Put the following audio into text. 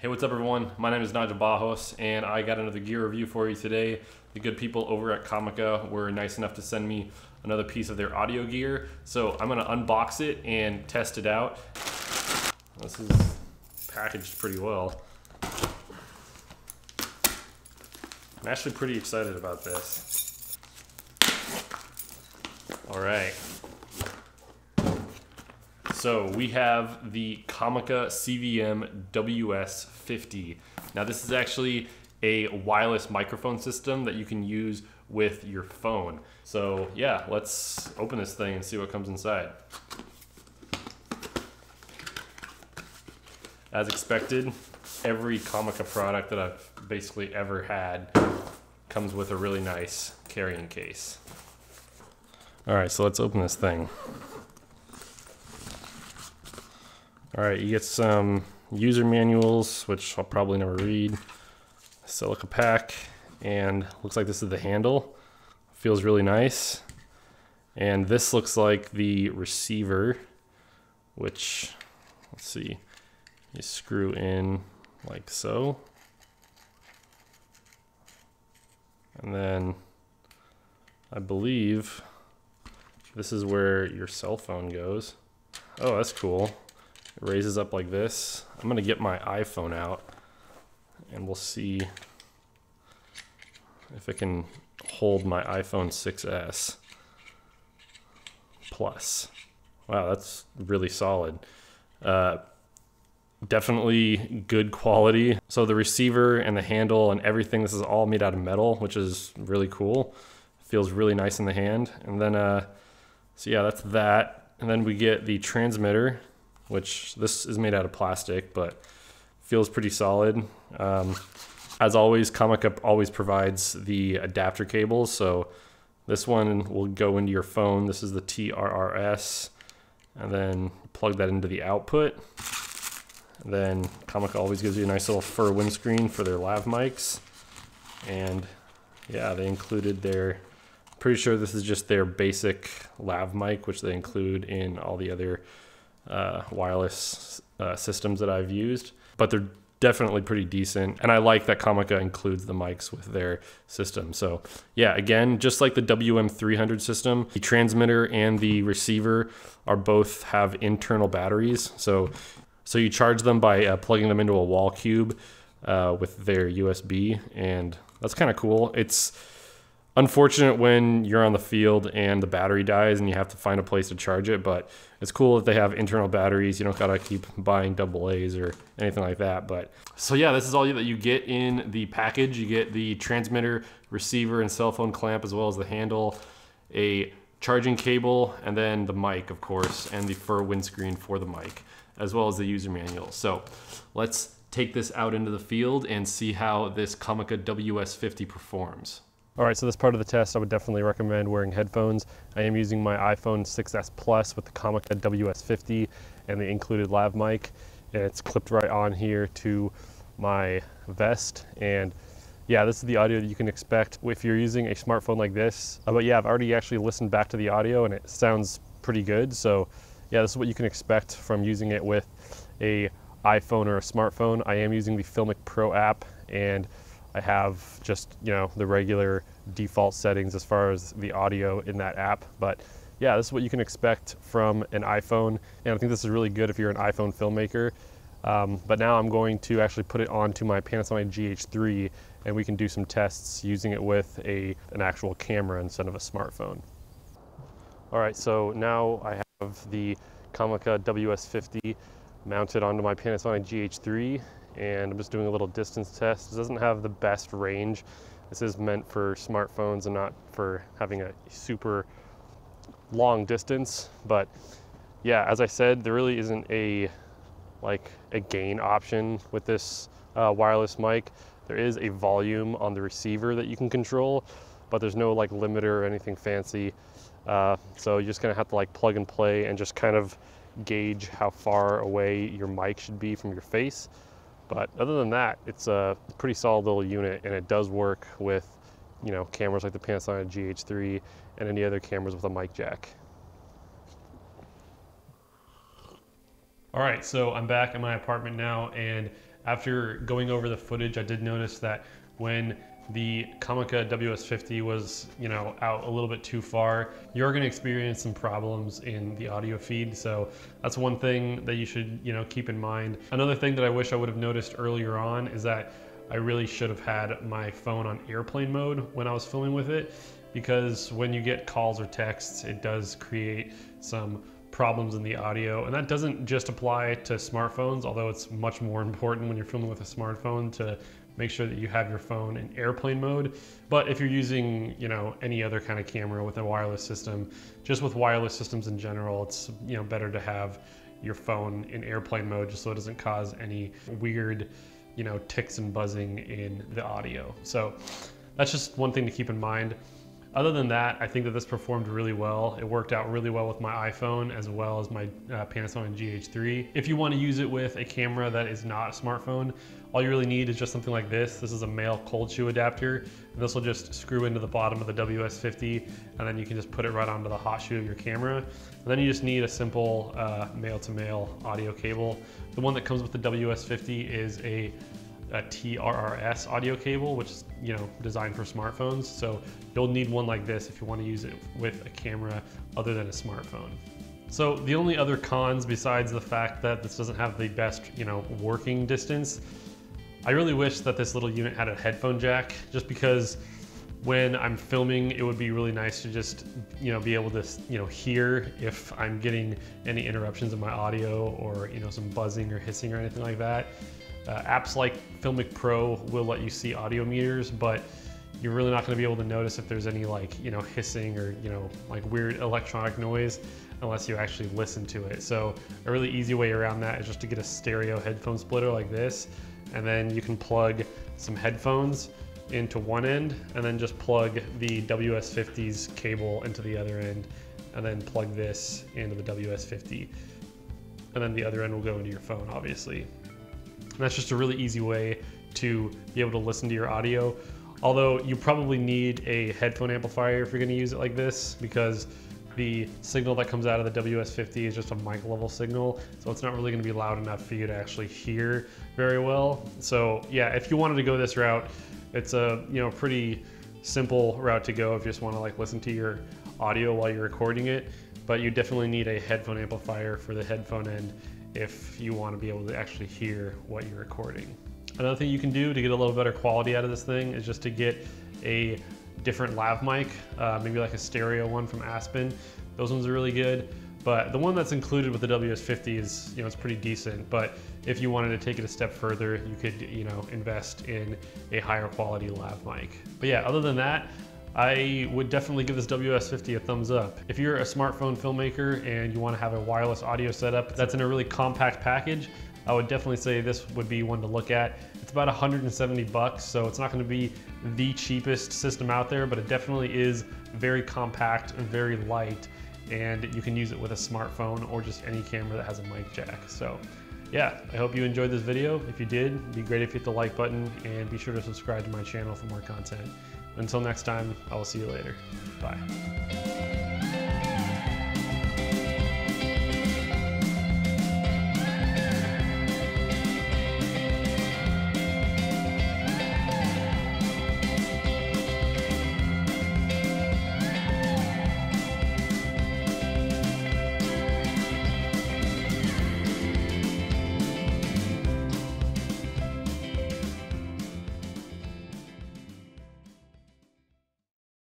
Hey, what's up, everyone? My name is Nigel Barros, and I got another gear review for you today. The good people over at Comica were nice enough to send me another piece of their audio gear, so I'm gonna unbox it and test it out. This is packaged pretty well. I'm actually pretty excited about this. All right. So we have the Comica CVM WS50. Now this is actually a wireless microphone system that you can use with your phone. So yeah, let's open this thing and see what comes inside. As expected, every Comica product that I've basically ever had comes with a really nice carrying case. All right, so let's open this thing. All right, you get some user manuals, which I'll probably never read. Silica pack, and looks like this is the handle. Feels really nice. And this looks like the receiver, which, let's see, you screw in like so. And then I believe this is where your cell phone goes. Oh, that's cool. It raises up like this. I'm gonna get my iPhone out and we'll see if it can hold my iPhone 6S Plus. Wow, that's really solid. Uh, definitely good quality. So the receiver and the handle and everything, this is all made out of metal, which is really cool. Feels really nice in the hand. And then, uh, so yeah, that's that. And then we get the transmitter which this is made out of plastic, but feels pretty solid. Um, as always, Comica always provides the adapter cables. So this one will go into your phone. This is the TRRS. And then plug that into the output. And then Comica always gives you a nice little fur windscreen for their lav mics. And yeah, they included their, pretty sure this is just their basic lav mic, which they include in all the other uh, wireless uh, systems that I've used, but they're definitely pretty decent. And I like that Comica includes the mics with their system. So yeah, again, just like the WM300 system, the transmitter and the receiver are both have internal batteries. So so you charge them by uh, plugging them into a wall cube uh, with their USB, and that's kind of cool. It's unfortunate when you're on the field and the battery dies and you have to find a place to charge it, but it's cool that they have internal batteries. You don't gotta keep buying double A's or anything like that. But so yeah, this is all that you get in the package. You get the transmitter, receiver, and cell phone clamp, as well as the handle, a charging cable, and then the mic, of course, and the fur windscreen for the mic, as well as the user manual. So let's take this out into the field and see how this Comica WS50 performs. All right, so this part of the test, I would definitely recommend wearing headphones. I am using my iPhone 6s Plus with the Comica WS50 and the included lav mic. And it's clipped right on here to my vest. And yeah, this is the audio that you can expect if you're using a smartphone like this. Uh, but yeah, I've already actually listened back to the audio and it sounds pretty good. So yeah, this is what you can expect from using it with a iPhone or a smartphone. I am using the Filmic Pro app and I have just, you know, the regular default settings as far as the audio in that app. But yeah, this is what you can expect from an iPhone. And I think this is really good if you're an iPhone filmmaker. Um, but now I'm going to actually put it onto my Panasonic GH3 and we can do some tests using it with a, an actual camera instead of a smartphone. All right, so now I have the Comica WS50 mounted onto my Panasonic GH3 and I'm just doing a little distance test. This doesn't have the best range. This is meant for smartphones and not for having a super long distance. But yeah, as I said, there really isn't a like a gain option with this uh, wireless mic. There is a volume on the receiver that you can control, but there's no like limiter or anything fancy. Uh, so you're just gonna have to like plug and play and just kind of gauge how far away your mic should be from your face. But other than that, it's a pretty solid little unit and it does work with, you know, cameras like the Panasonic GH3 and any other cameras with a mic jack. All right, so I'm back in my apartment now, and after going over the footage, I did notice that when the Comica WS50 was, you know, out a little bit too far, you're going to experience some problems in the audio feed. So that's one thing that you should, you know, keep in mind. Another thing that I wish I would have noticed earlier on is that I really should have had my phone on airplane mode when I was filming with it because when you get calls or texts, it does create some problems in the audio. And that doesn't just apply to smartphones, although it's much more important when you're filming with a smartphone to make sure that you have your phone in airplane mode. But if you're using, you know, any other kind of camera with a wireless system, just with wireless systems in general, it's, you know, better to have your phone in airplane mode just so it doesn't cause any weird, you know, ticks and buzzing in the audio. So that's just one thing to keep in mind. Other than that, I think that this performed really well. It worked out really well with my iPhone as well as my uh, Panasonic GH3. If you want to use it with a camera that is not a smartphone, all you really need is just something like this. This is a male cold shoe adapter. And this will just screw into the bottom of the WS50 and then you can just put it right onto the hot shoe of your camera. And then you just need a simple uh, male to male audio cable. The one that comes with the WS50 is a a TRRS audio cable, which is you know designed for smartphones. So you'll need one like this if you want to use it with a camera other than a smartphone. So the only other cons besides the fact that this doesn't have the best you know working distance, I really wish that this little unit had a headphone jack, just because when I'm filming, it would be really nice to just, you know, be able to, you know, hear if I'm getting any interruptions in my audio or, you know, some buzzing or hissing or anything like that. Uh, apps like Filmic Pro will let you see audio meters, but you're really not going to be able to notice if there's any like you know hissing or you know like weird electronic noise unless you actually listen to it. So a really easy way around that is just to get a stereo headphone splitter like this, and then you can plug some headphones into one end, and then just plug the WS50's cable into the other end, and then plug this into the WS50, and then the other end will go into your phone, obviously. And that's just a really easy way to be able to listen to your audio. Although you probably need a headphone amplifier if you're gonna use it like this because the signal that comes out of the WS50 is just a mic level signal. So it's not really gonna be loud enough for you to actually hear very well. So yeah, if you wanted to go this route, it's a you know pretty simple route to go if you just wanna like listen to your audio while you're recording it. But you definitely need a headphone amplifier for the headphone end if you want to be able to actually hear what you're recording. Another thing you can do to get a little better quality out of this thing is just to get a different lav mic, uh, maybe like a stereo one from Aspen. Those ones are really good. But the one that's included with the WS50 is, you know, it's pretty decent. But if you wanted to take it a step further, you could, you know, invest in a higher quality lav mic. But yeah, other than that, I would definitely give this WS50 a thumbs up. If you're a smartphone filmmaker and you want to have a wireless audio setup that's in a really compact package, I would definitely say this would be one to look at. It's about 170 bucks, so it's not going to be the cheapest system out there, but it definitely is very compact very light, and you can use it with a smartphone or just any camera that has a mic jack. So yeah, I hope you enjoyed this video. If you did, it'd be great if you hit the like button and be sure to subscribe to my channel for more content. Until next time, I will see you later. Bye.